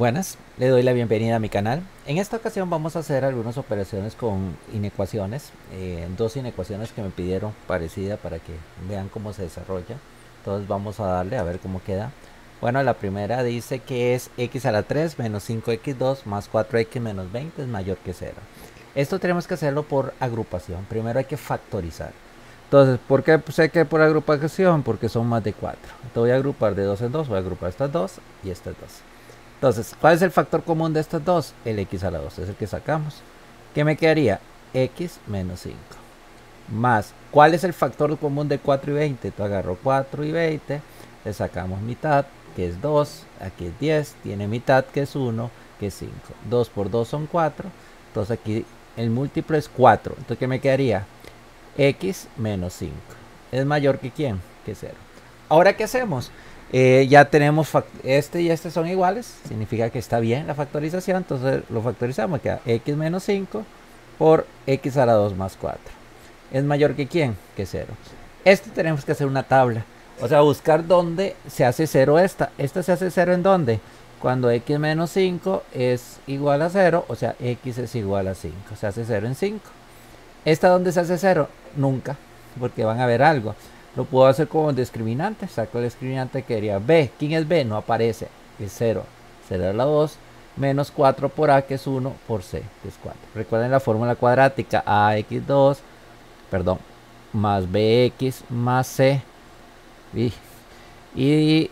Buenas, le doy la bienvenida a mi canal. En esta ocasión vamos a hacer algunas operaciones con inecuaciones, eh, dos inecuaciones que me pidieron parecida para que vean cómo se desarrolla. Entonces vamos a darle a ver cómo queda. Bueno, la primera dice que es x a la 3 menos 5x2 más 4x menos 20 es mayor que 0. Esto tenemos que hacerlo por agrupación. Primero hay que factorizar. Entonces, ¿por qué sé que por agrupación? Porque son más de 4. Entonces voy a agrupar de 2 en 2, voy a agrupar estas dos y estas dos. Entonces, ¿cuál es el factor común de estas dos? El x a la 2 es el que sacamos. ¿Qué me quedaría? x menos 5. Más, ¿cuál es el factor común de 4 y 20? Entonces agarro 4 y 20, le sacamos mitad, que es 2, aquí es 10, tiene mitad, que es 1, que es 5. 2 por 2 son 4, entonces aquí el múltiplo es 4. Entonces, ¿qué me quedaría? x menos 5. ¿Es mayor que quién? Que 0. Ahora, ¿qué hacemos? Eh, ya tenemos este y este son iguales, significa que está bien la factorización, entonces lo factorizamos, queda x menos 5 por x a la 2 más 4. ¿Es mayor que quién? Que 0. Esto tenemos que hacer una tabla, o sea, buscar dónde se hace 0 esta. Esta se hace 0 en dónde? Cuando x menos 5 es igual a 0, o sea, x es igual a 5, se hace 0 en 5. ¿Esta dónde se hace 0? Nunca, porque van a ver algo. Lo puedo hacer como discriminante. Saco el discriminante que quería B. ¿Quién es B? No aparece. Es 0. Será la 2 menos 4 por A, que es 1, por C, que es 4. Recuerden la fórmula cuadrática. AX2, perdón, más BX más C. Y, y,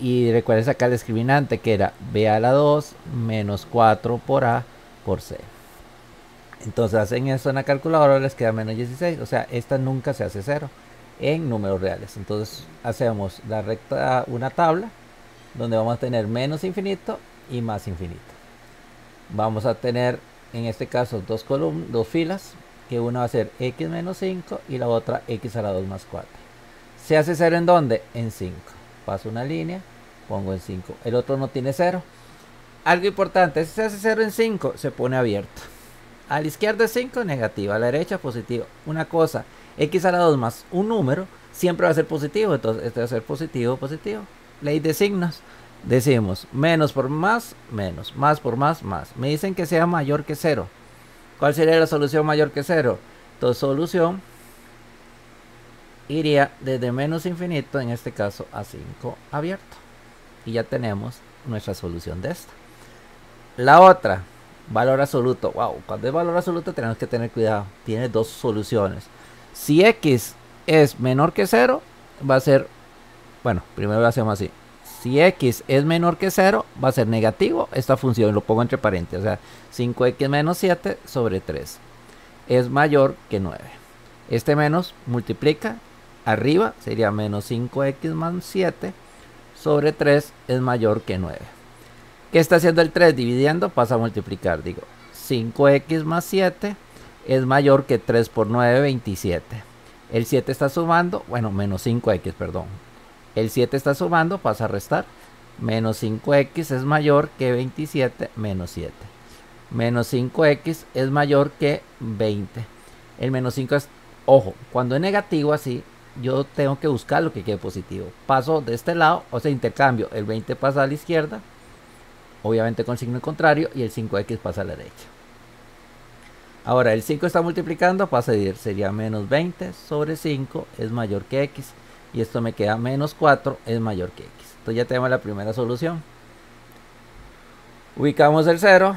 y recuerden sacar el discriminante que era B a la 2 menos 4 por A por C. Entonces hacen esto en la calculadora, les queda menos 16. O sea, esta nunca se hace 0 en números reales. Entonces hacemos la recta, una tabla donde vamos a tener menos infinito y más infinito. Vamos a tener en este caso dos columnas, dos filas, que una va a ser x menos 5 y la otra x a la 2 más 4. ¿Se hace 0 en dónde? En 5. Paso una línea, pongo en 5. El otro no tiene 0. Algo importante, si se hace 0 en 5, se pone abierto. A la izquierda es 5, negativa. A la derecha, positivo. Una cosa, x a la 2 más un número siempre va a ser positivo. Entonces, este va a ser positivo, positivo. Ley de signos. Decimos menos por más, menos. Más por más, más. Me dicen que sea mayor que 0. ¿Cuál sería la solución mayor que 0? Entonces, solución iría desde menos infinito, en este caso, a 5 abierto. Y ya tenemos nuestra solución de esta. La otra, valor absoluto. Wow, cuando es valor absoluto tenemos que tener cuidado. Tiene dos soluciones. Si x es menor que 0, va a ser, bueno, primero lo hacemos así. Si x es menor que 0, va a ser negativo esta función, lo pongo entre paréntesis, o sea, 5x menos 7 sobre 3 es mayor que 9. Este menos multiplica arriba, sería menos 5x más 7 sobre 3 es mayor que 9. ¿Qué está haciendo el 3? Dividiendo, pasa a multiplicar, digo, 5x más 7 es mayor que 3 por 9, 27. El 7 está sumando, bueno, menos 5x, perdón. El 7 está sumando, pasa a restar. Menos 5x es mayor que 27 menos 7. Menos 5x es mayor que 20. El menos 5 es, ojo, cuando es negativo así, yo tengo que buscar lo que quede positivo. Paso de este lado, o sea, intercambio. El 20 pasa a la izquierda, obviamente con signo contrario, y el 5x pasa a la derecha. Ahora el 5 está multiplicando, pasa a decir, sería menos 20 sobre 5 es mayor que x. Y esto me queda menos 4 es mayor que x. Entonces ya tenemos la primera solución. Ubicamos el 0.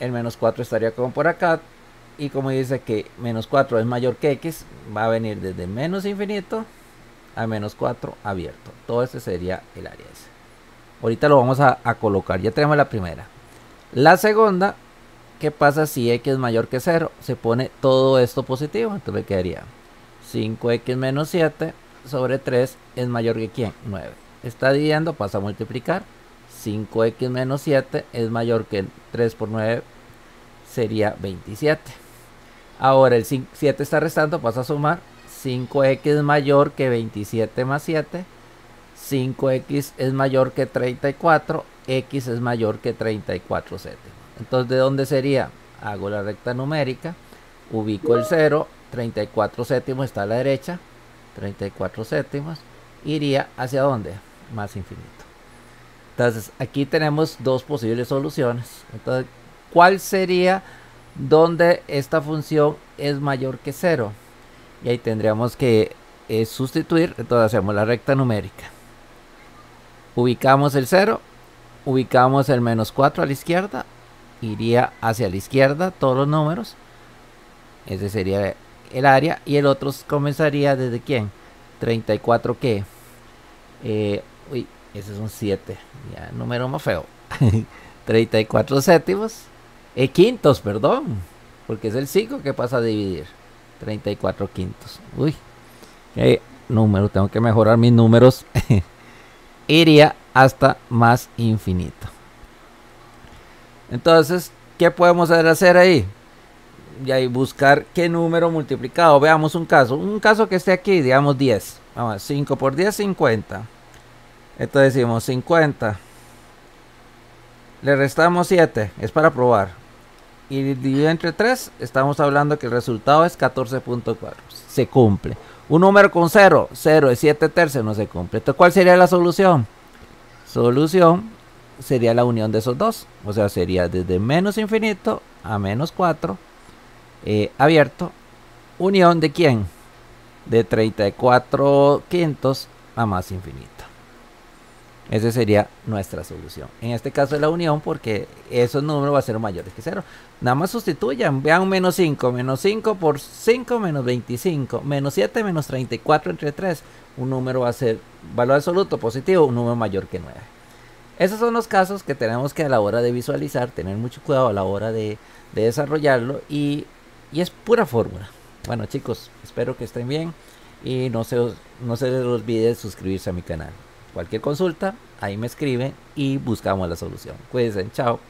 El menos 4 estaría como por acá. Y como dice que menos 4 es mayor que x, va a venir desde menos infinito a menos 4 abierto. Todo este sería el área S. Ahorita lo vamos a, a colocar. Ya tenemos la primera. La segunda ¿Qué pasa si x es mayor que 0? Se pone todo esto positivo, entonces me quedaría 5x menos 7 sobre 3 es mayor que quién? 9. Está dividiendo, pasa a multiplicar. 5x menos 7 es mayor que 3 por 9 sería 27. Ahora el 7 está restando, pasa a sumar. 5x es mayor que 27 más 7. 5x es mayor que 34. x es mayor que 34 séptimos. Entonces, ¿de dónde sería? Hago la recta numérica, ubico el 0, 34 séptimos está a la derecha, 34 séptimos, iría hacia dónde? Más infinito. Entonces, aquí tenemos dos posibles soluciones. Entonces, ¿cuál sería donde esta función es mayor que 0? Y ahí tendríamos que eh, sustituir, entonces hacemos la recta numérica. Ubicamos el 0, ubicamos el menos 4 a la izquierda, iría hacia la izquierda todos los números. Ese sería el área y el otro comenzaría desde quién? 34 qué? Eh, uy, ese es un 7. Ya, número más feo. 34 séptimos. Eh, quintos, perdón. Porque es el 5 que pasa a dividir. 34 quintos. Uy. Número. Tengo que mejorar mis números. Iría hasta más infinito. Entonces, ¿qué podemos hacer ahí? Y ahí buscar qué número multiplicado. Veamos un caso. Un caso que esté aquí, digamos 10. Vamos, 5 por 10, 50. Entonces decimos 50. Le restamos 7. Es para probar. Y dividido entre 3, estamos hablando que el resultado es 14.4. Se cumple. Un número con 0, 0 es 7 tercios, no se cumple. Entonces, ¿cuál sería la solución? Solución sería la unión de esos dos. O sea, sería desde menos infinito a menos 4 eh, abierto. Unión de quién? De 34 quintos a más infinito. Esa sería nuestra solución. En este caso es la unión porque esos números va a ser mayores que 0. Nada más sustituyan. Vean menos 5. Menos 5 por 5 menos 25. Menos 7 menos 34 entre 3. Un número va a ser valor absoluto positivo. Un número mayor que 9. Esos son los casos que tenemos que a la hora de visualizar. Tener mucho cuidado a la hora de, de desarrollarlo. Y, y, es pura fórmula. Bueno chicos, espero que estén bien. Y no se, no se les olvide suscribirse a mi canal. Cualquier consulta, ahí me escriben y buscamos la solución. Cuídense, chao.